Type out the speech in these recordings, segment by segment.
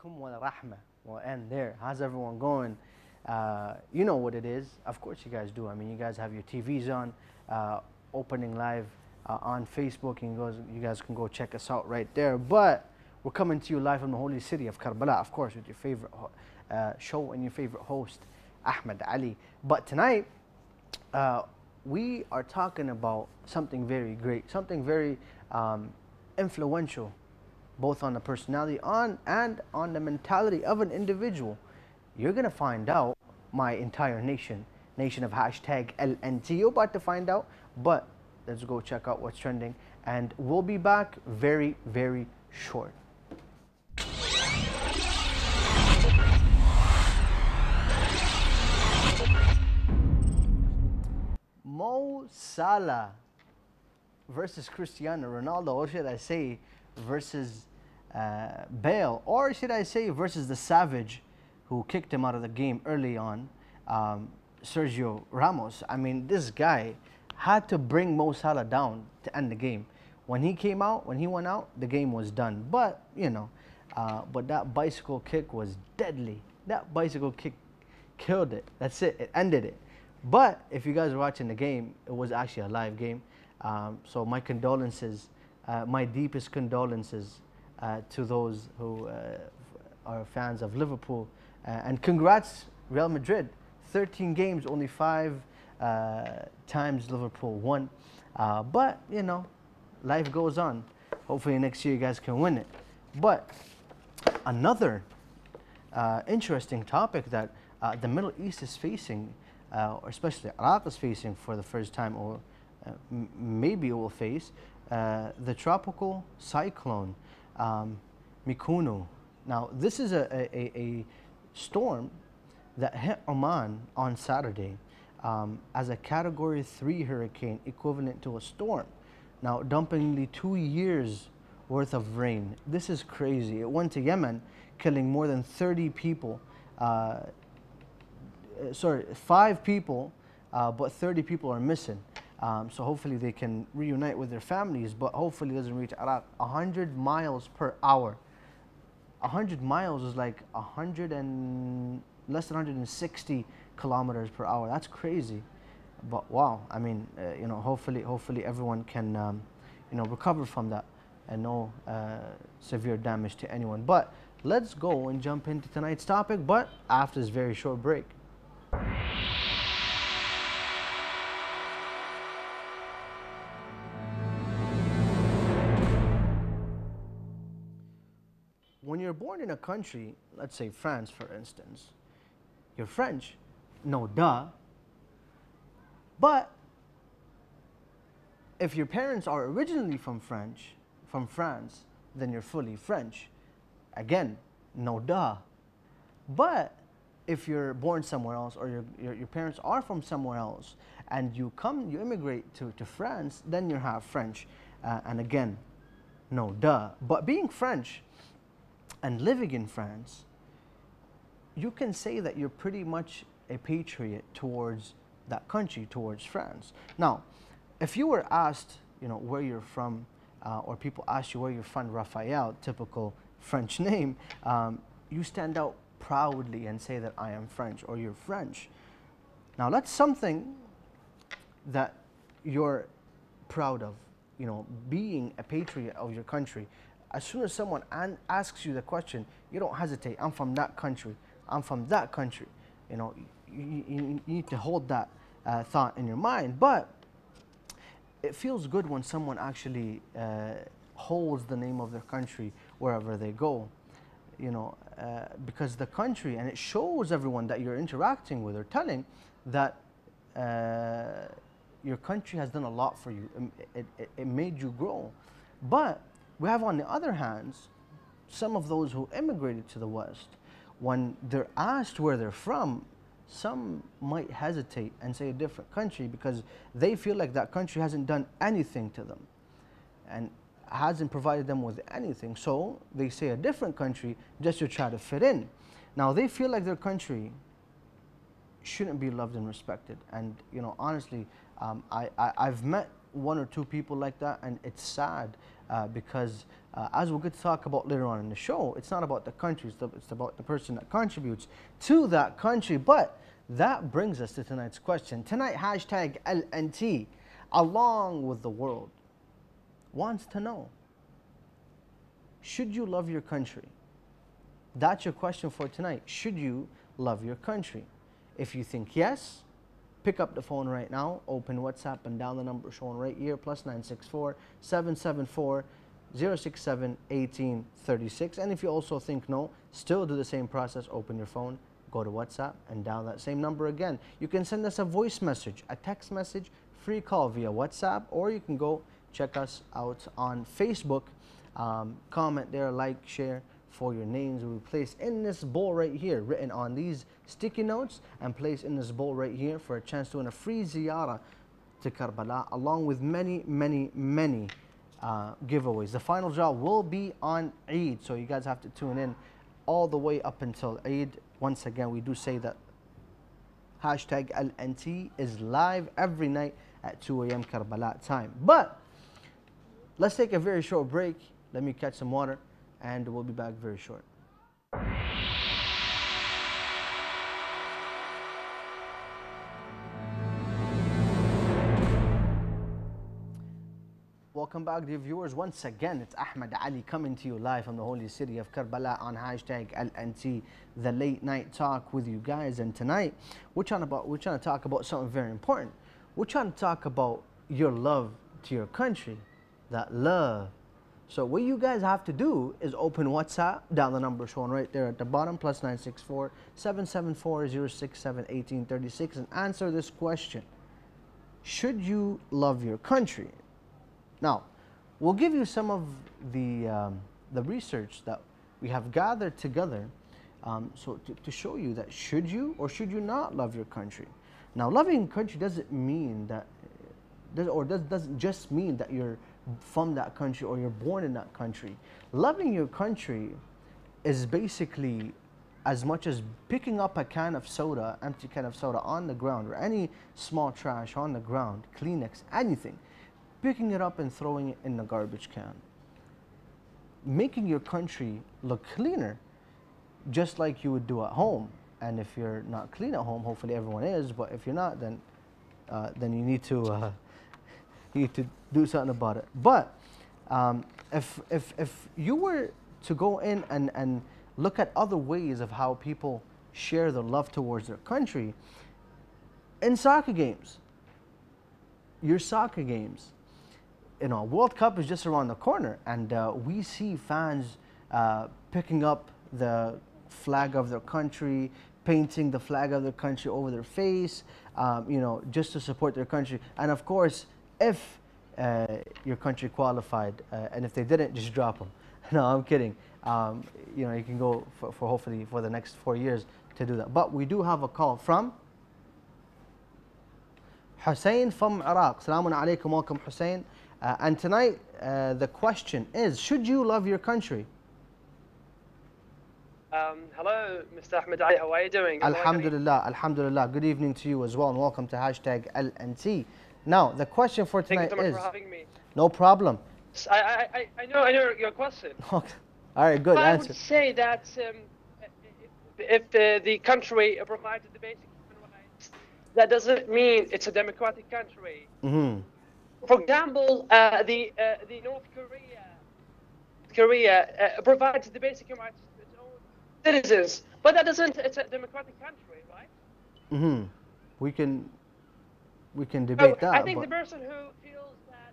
Alaikum wa rahmah. We'll end there. How's everyone going? Uh, you know what it is. Of course you guys do. I mean, you guys have your TVs on, uh, opening live uh, on Facebook. And you guys, you guys can go check us out right there. But we're coming to you live from the holy city of Karbala, of course, with your favorite uh, show and your favorite host, Ahmed Ali. But tonight, uh, we are talking about something very great, something very um, influential, both on the personality on and on the mentality of an individual. You're gonna find out my entire nation, nation of hashtag LNT. You're about to find out, but let's go check out what's trending, and we'll be back very, very short. Mo Salah versus Cristiano Ronaldo, or should I say versus uh, Bale, or should I say versus the Savage who kicked him out of the game early on, um, Sergio Ramos. I mean, this guy had to bring Mo Salah down to end the game. When he came out, when he went out, the game was done. But, you know, uh, but that bicycle kick was deadly. That bicycle kick killed it. That's it. It ended it. But if you guys are watching the game, it was actually a live game. Um, so my condolences, uh, my deepest condolences to those who uh, are fans of Liverpool. Uh, and congrats, Real Madrid. 13 games, only five uh, times Liverpool won. Uh, but, you know, life goes on. Hopefully next year you guys can win it. But another uh, interesting topic that uh, the Middle East is facing, uh, or especially Iraq is facing for the first time, or uh, maybe it will face, uh, the tropical cyclone um, Mekunu. Now, this is a, a, a- storm that hit Oman on Saturday um, as a Category 3 hurricane equivalent to a storm. Now, dumping nearly two years worth of rain. This is crazy. It went to Yemen, killing more than 30 people. Uh, uh, sorry, five people, uh, but 30 people are missing. Um, so hopefully they can reunite with their families, but hopefully it doesn't reach Iraq. 100 miles per hour. 100 miles is like 100 and less than 160 kilometers per hour. That's crazy. But wow, I mean, uh, you know, hopefully, hopefully everyone can, um, you know, recover from that and no uh, severe damage to anyone. But let's go and jump into tonight's topic, but after this very short break. Born in a country, let's say France, for instance, you're French, no duh. But if your parents are originally from French, from France, then you're fully French. Again, no duh. But if you're born somewhere else or your, your, your parents are from somewhere else and you come, you immigrate to, to France, then you're half French. Uh, and again, no duh. But being French, and living in France, you can say that you're pretty much a patriot towards that country, towards France. Now, if you were asked, you know, where you're from, uh, or people ask you where you're from, Raphael, typical French name, um, you stand out proudly and say that I am French or you're French. Now, that's something that you're proud of, you know, being a patriot of your country. As soon as someone asks you the question, you don't hesitate. I'm from that country. I'm from that country. You know, you, you, you need to hold that uh, thought in your mind. But it feels good when someone actually uh, holds the name of their country wherever they go. You know, uh, because the country, and it shows everyone that you're interacting with or telling that uh, your country has done a lot for you. It, it, it made you grow. But we have, on the other hand, some of those who immigrated to the West, when they're asked where they're from, some might hesitate and say a different country because they feel like that country hasn't done anything to them and hasn't provided them with anything. So they say a different country just to try to fit in. Now they feel like their country shouldn't be loved and respected. And you know, honestly, um, I, I I've met one or two people like that, and it's sad uh, because uh, as we're going to talk about later on in the show, it's not about the country, it's, the, it's about the person that contributes to that country. But that brings us to tonight's question. Tonight, hashtag LNT, along with the world, wants to know should you love your country? That's your question for tonight. Should you love your country? If you think yes, pick up the phone right now, open WhatsApp and dial the number shown right here, plus 964 774 067 1836. And if you also think no, still do the same process, open your phone, go to WhatsApp and dial that same number again. You can send us a voice message, a text message, free call via WhatsApp, or you can go check us out on Facebook. Um, comment there, like, share for your names will be placed in this bowl right here, written on these sticky notes and placed in this bowl right here for a chance to win a free ziyarah to Karbala, along with many, many, many uh, giveaways. The final draw will be on Eid, so you guys have to tune in all the way up until Eid. Once again, we do say that hashtag LNT is live every night at 2 a.m. Karbala time. But let's take a very short break. Let me catch some water and we'll be back very short. Welcome back, dear viewers. Once again, it's Ahmed Ali coming to you live from the holy city of Karbala on hashtag LNT, the late night talk with you guys. And tonight, we're trying, about, we're trying to talk about something very important. We're trying to talk about your love to your country, that love so what you guys have to do is open WhatsApp, down the number shown right there at the bottom, plus 964 774 067 1836, and answer this question. Should you love your country? Now, we'll give you some of the, um, the research that we have gathered together um, so to, to show you that should you or should you not love your country? Now, loving country doesn't mean that, or does, doesn't just mean that you're from that country or you're born in that country. Loving your country is basically as much as picking up a can of soda, empty can of soda on the ground or any small trash on the ground, Kleenex, anything, picking it up and throwing it in the garbage can. Making your country look cleaner, just like you would do at home. And if you're not clean at home, hopefully everyone is, but if you're not, then, uh, then you need to uh, you need to do something about it. But um, if, if, if you were to go in and, and look at other ways of how people share their love towards their country, in soccer games, your soccer games, you know, World Cup is just around the corner, and uh, we see fans uh, picking up the flag of their country, painting the flag of their country over their face, um, you know, just to support their country. And of course, if uh, your country qualified, uh, and if they didn't, just drop them. no, I'm kidding. Um, you know, you can go for, for, hopefully for the next four years to do that. But we do have a call from Hussein from Iraq. Salamun alaikum, welcome Hussein. Uh, and tonight uh, the question is, should you love your country? Um, hello, Mr. Ahmed Ali. How are you doing? Alhamdulillah, Alhamdulillah. Good evening to you as well, and welcome to hashtag LNT. Now, the question for tonight Thank you so much for having me. No problem. I, I, I know I know your question. Okay. All right, good but answer. I would say that um, if the, the country provided the basic human rights, that doesn't mean it's a democratic country. Mm-hmm. For example, uh, the uh, the North Korea Korea uh, provides the basic human rights to its own citizens, but that doesn't. It's a democratic country, right? Mm-hmm. We can we can debate that. I think the person who feels that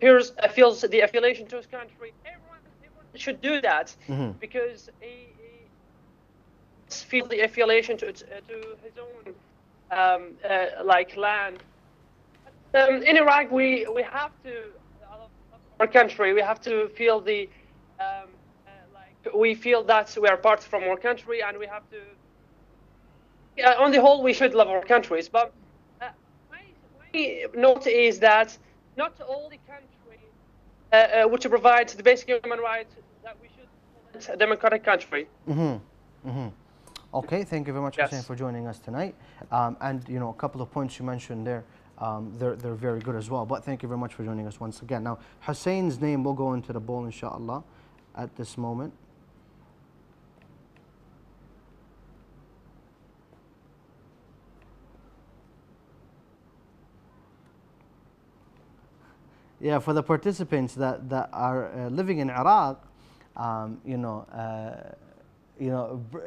feels, uh, feels the affiliation to his country, everyone, everyone should do that mm-hmm. because he, he feels the affiliation to, uh, to his own um, uh, like land. Um, in Iraq, we we have to our country. We have to feel the um, uh, like we feel that we are part from our country, and we have to. Yeah, on the whole, we should love our countries, but note is that not all the countries uh, uh, which provide the basic human rights that we should call it a democratic country. Mm-hmm. Mm-hmm. Okay, thank you very much, yes. Hussein, for joining us tonight. Um, and you know, a couple of points you mentioned there um, they're, they're very good as well. But thank you very much for joining us once again. Now, Hussein's name will go into the bowl, inshallah, at this moment. Yeah, for the participants that, that are uh, living in Iraq, um, you know, uh, you know, br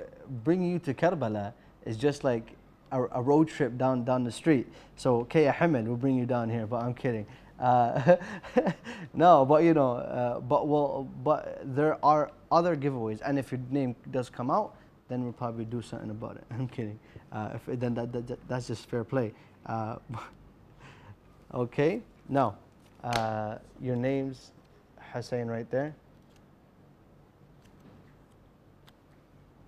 bringing you to Karbala is just like a, a, road trip down down the street. So Kaya Hamid will bring you down here, but I'm kidding. Uh, no, but you know, uh, but well, but there are other giveaways, and if your name does come out, then we'll probably do something about it. I'm kidding. Uh, if, then that, that, that's just fair play. Uh, okay, no. Uh, your name's Hussein right there.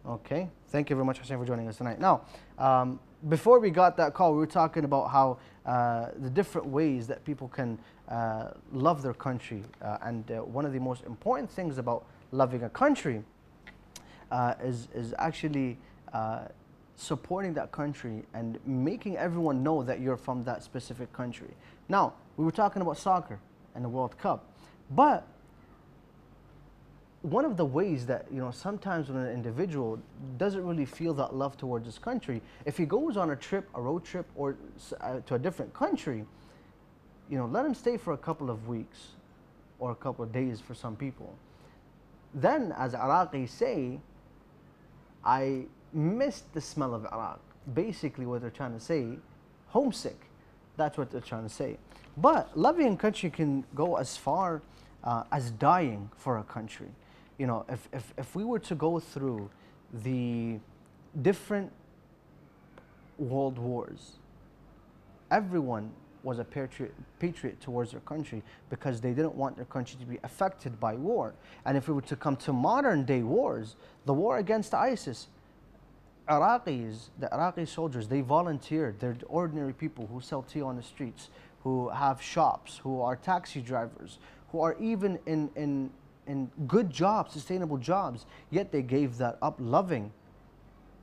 Okay, thank you very much, Hussein, for joining us tonight. Now, um, before we got that call, we were talking about how uh, the different ways that people can uh, love their country. Uh, and uh, one of the most important things about loving a country uh, is, is actually supporting that country and making everyone know that you're from that specific country. Now, we were talking about soccer and the World Cup, but one of the ways that you know sometimes when an individual doesn't really feel that love towards his country, if he goes on a trip, a road trip, or uh, to a different country, you know, let him stay for a couple of weeks or a couple of days for some people. Then, as Iraqis say, I missed the smell of Iraq. Basically, what they're trying to say, homesick. That's what they're trying to say. But loving a country can go as far uh, as dying for a country. You know, if, if, if we were to go through the different world wars, everyone was a patriot, patriot towards their country because they didn't want their country to be affected by war. And if we were to come to modern day wars, the war against ISIS, Iraqis, the Iraqi soldiers, they volunteered. They're ordinary people who sell tea on the streets, who have shops, who are taxi drivers, who are even in, in, in good jobs, sustainable jobs, yet they gave that up, loving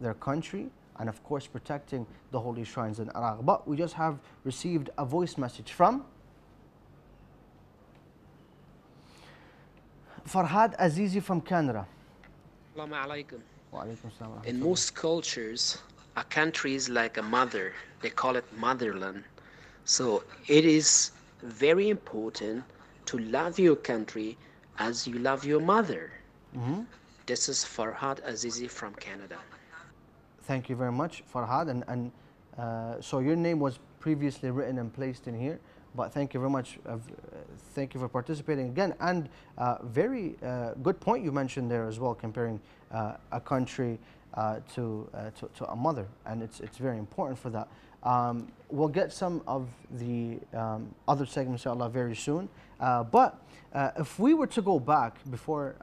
their country and of course protecting the holy shrines in Iraq. But we just have received a voice message from Farhad Azizi from Canada. In most cultures, a country is like a mother. They call it motherland. So it is very important to love your country as you love your mother. Mm-hmm. This is Farhad Azizi from Canada. Thank you very much, Farhad. And, and uh, so your name was previously written and placed in here, but thank you very much. Uh, thank you for participating again. And uh, very uh, good point you mentioned there as well, comparing a country uh, to, to, to, a mother. And it's, it's very important for that. Um, we'll get some of the um, other segments, inshallah, very soon. but if we were to go back before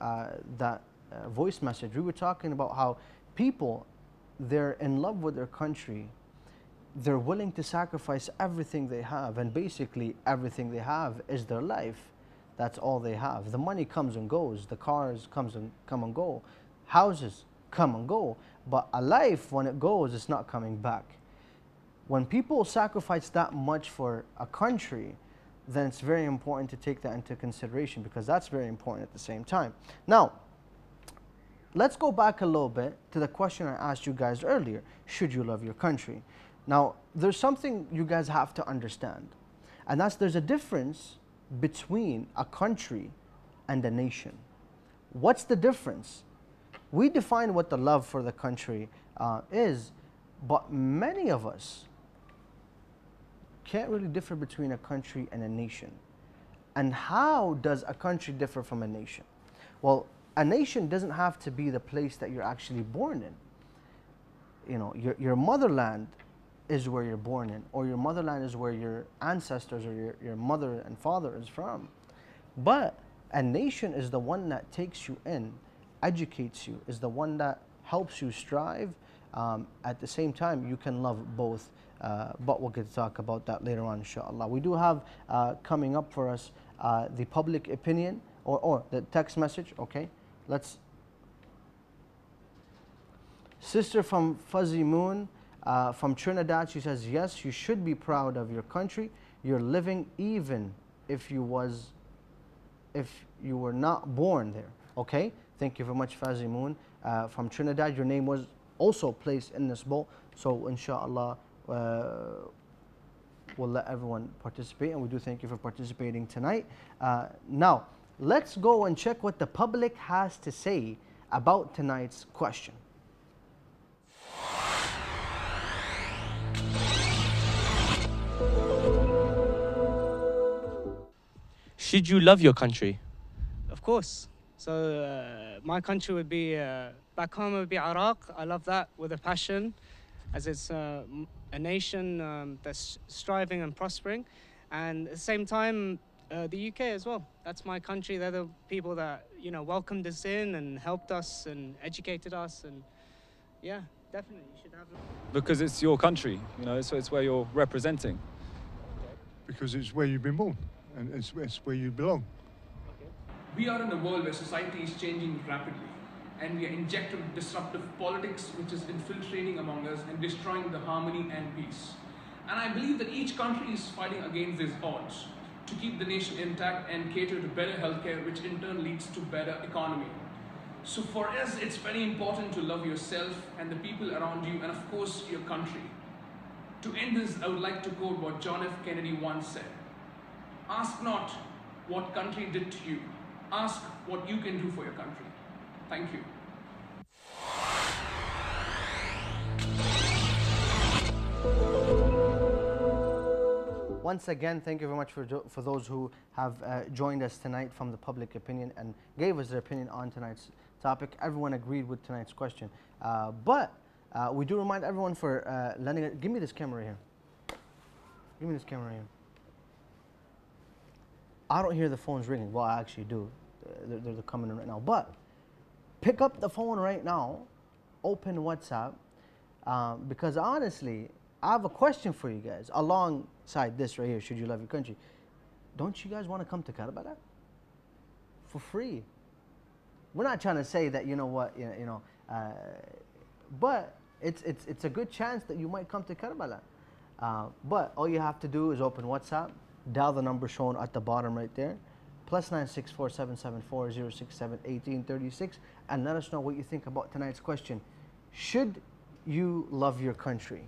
that voice message, we were talking about how people they're in love with their country, they're willing to sacrifice everything they have, and basically everything they have is their life. That's all they have. The money comes and goes, the cars comes and come and go, houses come and go, but a life when it goes, it's not coming back. When people sacrifice that much for a country, then it's very important to take that into consideration because that's very important at the same time. Now, let's go back a little bit to the question I asked you guys earlier. Should you love your country? Now, there's something you guys have to understand, and that's there's a difference between a country and a nation. What's the difference? We define what the love for the country uh, is, but many of us can't really differ between a country and a nation. And how does a country differ from a nation? Well, a nation doesn't have to be the place that you're actually born in. You know, your, your motherland is where you're born in, or your motherland is where your ancestors or your, your mother and father is from. But a nation is the one that takes you in, educates you, is the one that helps you strive. Um, at the same time, you can love both. Uh, but we'll get to talk about that later on, inshallah. We do have uh, coming up for us uh, the public opinion or, or the text message, okay? Let's. Sister from Fuzzy Moon, Uh, from Trinidad, she says, yes, you should be proud of your country. You're living even if you was, if you were not born there. Okay, thank you very much, Fazi Moon. Uh, from Trinidad, your name was also placed in this bowl. So, inshallah, uh, we'll let everyone participate, and we do thank you for participating tonight. Uh, now, let's go and check what the public has to say about tonight's question. Should you love your country? Of course. So uh, my country would be uh, back home would be Iraq. I love that with a passion, as it's uh, m- a nation um, that's striving and prospering, and at the same time uh, the UK as well. That's my country. They're the people that you know welcomed us in and helped us and educated us, and yeah, definitely you should have. because it's your country, you know, so it's where you're representing. because it's where you've been born and it's, it's where you belong. We are in a world where society is changing rapidly, and we are injected with disruptive politics which is infiltrating among us and destroying the harmony and peace. And I believe that each country is fighting against these odds to keep the nation intact and cater to better healthcare, which in turn leads to better economy. So for us, it's very important to love yourself and the people around you, and of course, your country. To end this, I would like to quote what John F. Kennedy once said Ask not what country did to you, ask what you can do for your country. Thank you. Once again, thank you very much for, for those who have uh, joined us tonight from the public opinion and gave us their opinion on tonight's topic. Everyone agreed with tonight's question. Uh, but uh, we do remind everyone for uh, lending it. Give me this camera here. Give me this camera here. I don't hear the phones ringing. Well, I actually do. They're, they're coming in right now. But pick up the phone right now, open WhatsApp, um, because honestly, I have a question for you guys alongside this right here. Should you love your country? Don't you guys want to come to Karbala for free? We're not trying to say that you know what you know, you know uh, but it's it's it's a good chance that you might come to Karbala. Uh, but all you have to do is open WhatsApp, dial the number shown at the bottom right there, plus nine six four seven seven four zero six seven eighteen thirty six, and let us know what you think about tonight's question. Should you love your country?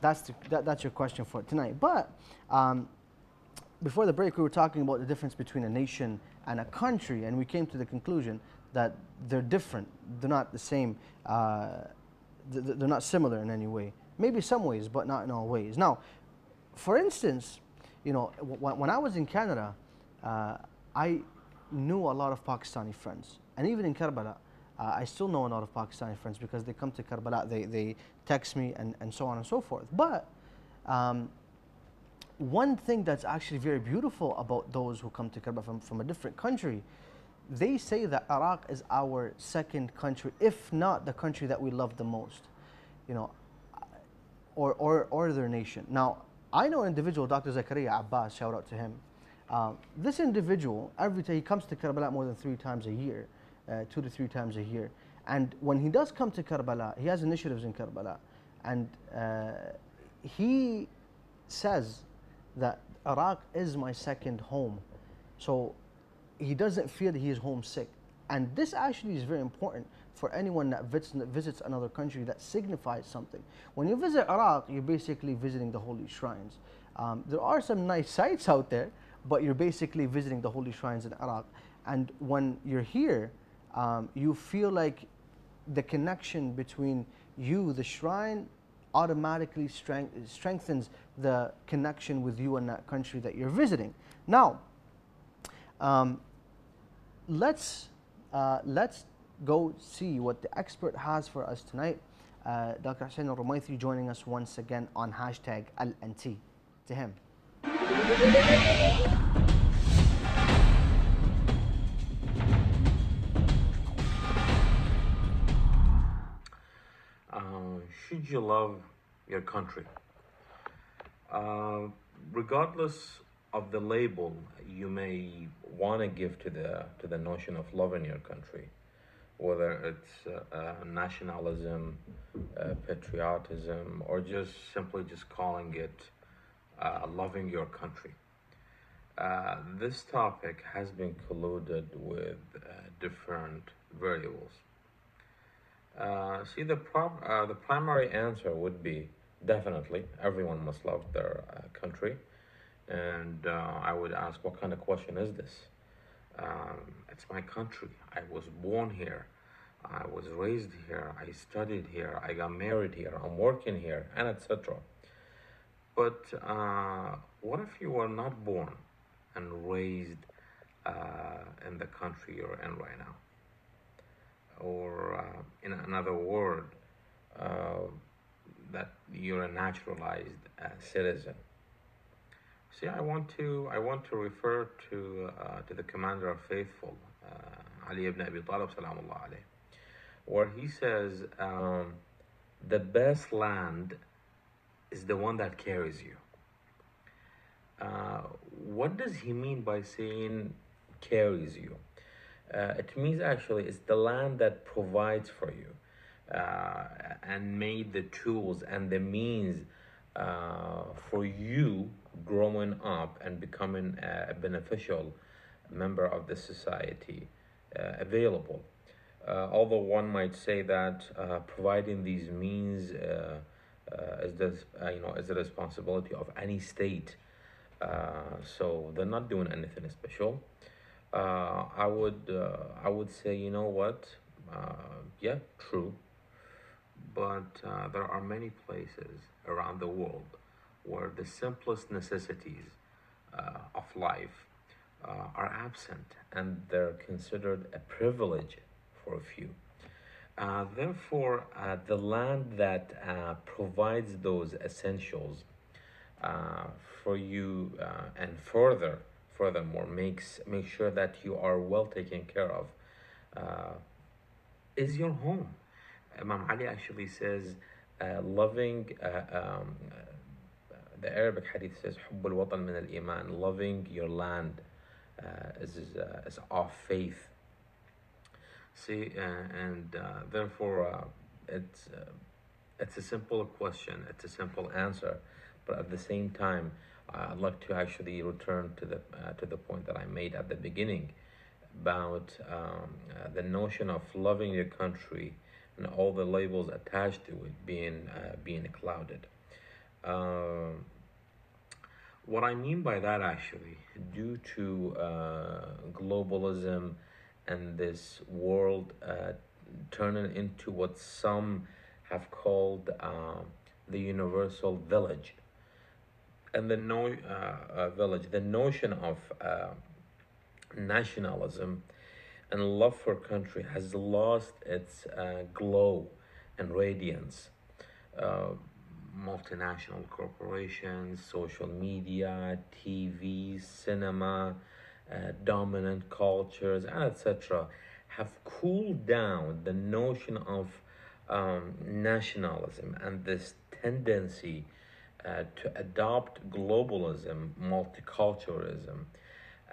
That's the, that, that's your question for tonight. But um, before the break, we were talking about the difference between a nation and a country, and we came to the conclusion that they're different. They're not the same. Uh, th- th- they're not similar in any way. Maybe some ways, but not in all ways. Now, for instance, you know, when I was in Canada, uh, I knew a lot of Pakistani friends, and even in Karbala, uh, I still know a lot of Pakistani friends because they come to Karbala, they, they text me, and, and so on and so forth. But um, one thing that's actually very beautiful about those who come to Karbala from, from a different country, they say that Iraq is our second country, if not the country that we love the most, you know, or, or, or their nation. Now, I know an individual, Dr. Zakaria Abbas, shout out to him. Um, this individual, every time he comes to Karbala more than three times a year, uh, two to three times a year. And when he does come to Karbala, he has initiatives in Karbala. And uh, he says that Iraq is my second home. So he doesn't feel that he is homesick. And this actually is very important for anyone that visits, visits another country that signifies something. When you visit Iraq, you're basically visiting the holy shrines. Um, there are some nice sites out there, but you're basically visiting the holy shrines in Iraq. And when you're here, um, you feel like the connection between you, the shrine, automatically strength, strengthens the connection with you and that country that you're visiting. Now, um, let's uh, let's go see what the expert has for us tonight. Uh, Dr. Hussein al Rumaiti joining us once again on hashtag LNT. To him. Uh, should you love your country? Uh, regardless of the label you may want to give to the to the notion of loving your country, whether it's uh, uh, nationalism, patriotism, or just simply just calling it uh, loving your country. Uh, this topic has been colluded with uh, different variables. Uh, see, the, prob- uh, the primary answer would be definitely everyone must love their country. And I would ask, what kind of question is this? Um, it's my country. I was born here. I was raised here. I studied here. I got married here. I'm working here, and etc. But uh, what if you were not born and raised uh, in the country you're in right now? Or, uh, in another word, uh, that you're a naturalized uh, citizen. See, I want to I want to refer to uh, to the commander of faithful, Ali ibn Abi Talib, salamullah alayh, where he says, um, "The best land is the one that carries you." Uh, what does he mean by saying carries you? Uh, it means actually it's the land that provides for you uh, and made the tools and the means uh, for you growing up and becoming a beneficial member of the society uh, available. Uh, although one might say that providing these means is the you know is the responsibility of any state, so they're not doing anything special. I would I would say you know what, yeah, true but uh, there are many places around the world where the simplest necessities uh, of life uh, are absent and they're considered a privilege for a few. Uh, therefore, uh, the land that uh, provides those essentials for you and further, furthermore, makes make sure that you are well taken care of is your home Imam Ali actually says, uh, loving, uh, um, uh, the Arabic hadith says, حب الوطن من الإيمان, loving your land uh, is, uh, is of faith. See, and therefore it's, it's a simple question, it's a simple answer, but at the same time, I'd like to actually return to the to the point that I made at the beginning about um, the notion of loving your country and all the labels attached to it being uh, being clouded. Uh, what I mean by that, actually, due to uh, globalism and this world uh, turning into what some have called uh, the universal village, and the no uh, village, the notion of nationalism and love for country has lost its uh, glow and radiance. Uh, multinational corporations, social media, TV, cinema, uh, dominant cultures, etc., have cooled down the notion of um, nationalism and this tendency uh, to adopt globalism, multiculturalism,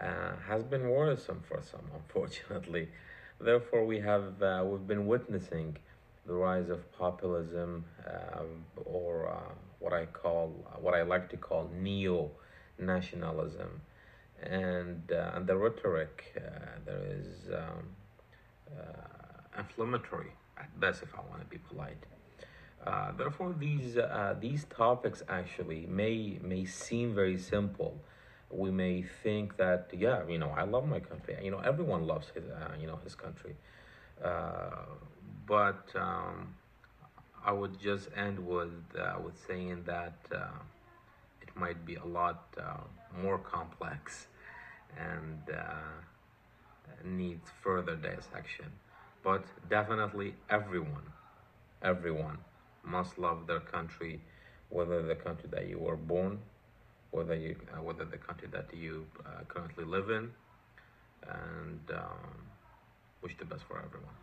uh, has been worrisome for some, unfortunately. Therefore, we have uh, we've been witnessing the rise of populism, uh, or uh, what I call what I like to call neo nationalism, and uh, and the rhetoric there is um, inflammatory at best, if I want to be polite. Uh, therefore, these uh, these topics actually may may seem very simple, we may think that yeah you know i love my country. You know everyone loves his uh, you know his country. Uh, but um, i would just end with uh, with saying that uh, it might be a lot uh, more complex and uh, needs further dissection but definitely everyone everyone must love their country whether the country that you were born whether you uh, whether the country that you uh, currently live in, and um, wish the best for everyone.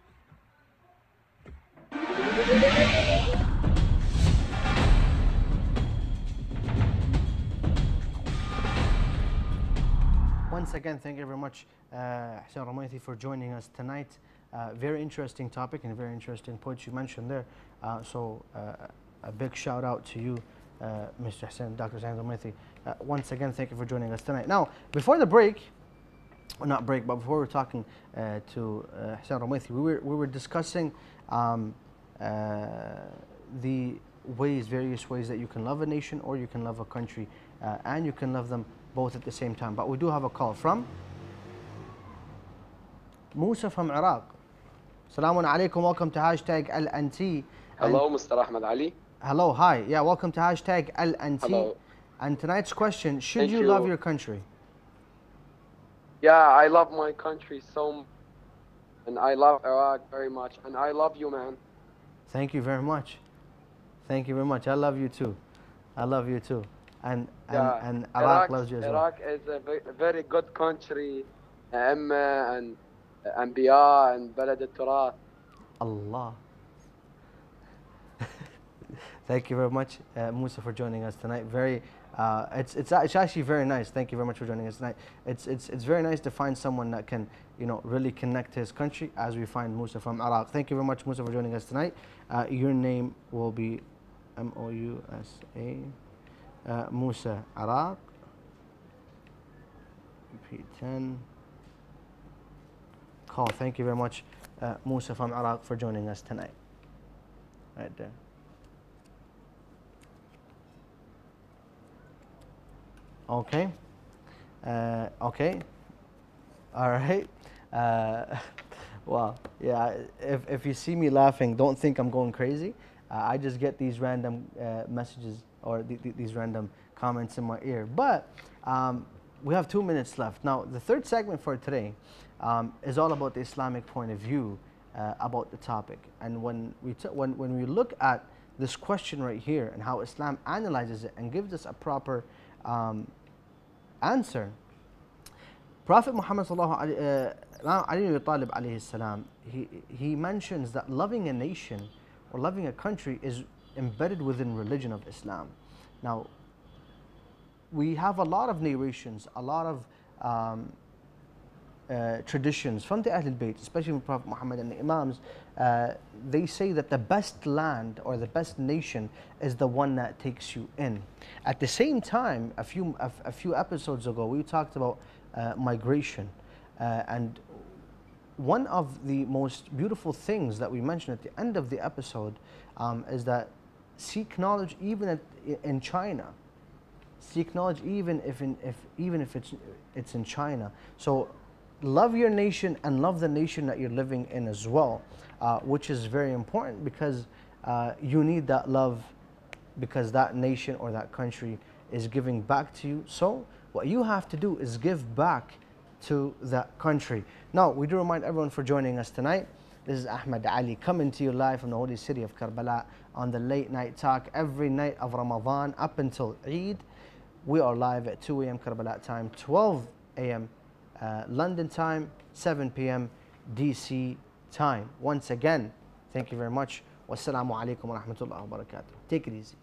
Once again, thank you very much, uh, Ramaiti, for joining us tonight. Uh, very interesting topic and very interesting points you mentioned there. Uh, so, uh, a big shout out to you, uh, Mr. Hussein, Dr. Hussein Ramaiti. Uh, once again, thank you for joining us tonight. Now, before the break, or not break, but before we were talking to uh, Hussein Ramaiti, we were, we were discussing um, the ways, various ways that you can love a nation or you can love a country, and you can love them both at the same time. But we do have a call from Musa from Iraq. Salamun alaikum, welcome to hashtag LNT. Hello, Mr. Ahmed Ali. Hello, hi. Yeah, welcome to hashtag LNT. Hello. And tonight's question Should you, you. love your country? Yeah, I love my country so much. And I love Iraq very much. And I love you, man. Thank you very much. Thank you very much. I love you too. I love you too. And and, Yeah. and Iraq, loves you as well. Iraq is a very, very good country. Emma and Anbiya and Balad al-Turath. Allah. Thank you very much, uh, Musa, for joining us tonight. Very, uh, it's, it's it's actually very nice. Thank you very much for joining us tonight. It's it's it's very nice to find someone that can you know really connect to his country, as we find Musa from Iraq. Thank you very much, Musa, for joining us tonight. Uh, your name will be M O U S A, uh, Musa Iraq. P10. Call. Thank you very much, uh, Musa from Iraq, for joining us tonight. Right there. Okay. Uh, okay. All right. Uh, wow. Yeah. If, if you see me laughing, don't think I'm going crazy. Uh, I just get these random uh, messages or th- th- these random comments in my ear. But um, we have two minutes left. Now, the third segment for today um, is all about the Islamic point of view uh, about the topic. And when we, when, when we look at this question right here and how Islam analyzes it and gives us a proper um, answer, Prophet Muhammad sallallahu uh, alayhi salam, he, he mentions that loving a nation or loving a country is embedded within religion of Islam. Now, we have a lot of narrations, a lot of um, uh, traditions from the Ahlul Bayt, especially from Prophet Muhammad and the Imams, uh, they say that the best land or the best nation is the one that takes you in. At the same time, a few, a, a few episodes ago, we talked about uh, migration. Uh, and one of the most beautiful things that we mentioned at the end of the episode um, is that seek knowledge even at, in China seek knowledge even if in, if even if it's it's in China. So love your nation and love the nation that you're living in as well, uh, which is very important because uh, you need that love because that nation or that country is giving back to you. So what you have to do is give back to that country. Now we do remind everyone for joining us tonight. This is Ahmed Ali coming to you live from the holy city of Karbala on the late night talk every night of Ramadan up until Eid. We are live at 2 a.m. Karbala time, 12 a.m. Uh, London time, 7 p.m. DC time. Once again, thank you very much. Wassalamu alaikum wa rahmatullahi wa barakatuh. Take it easy.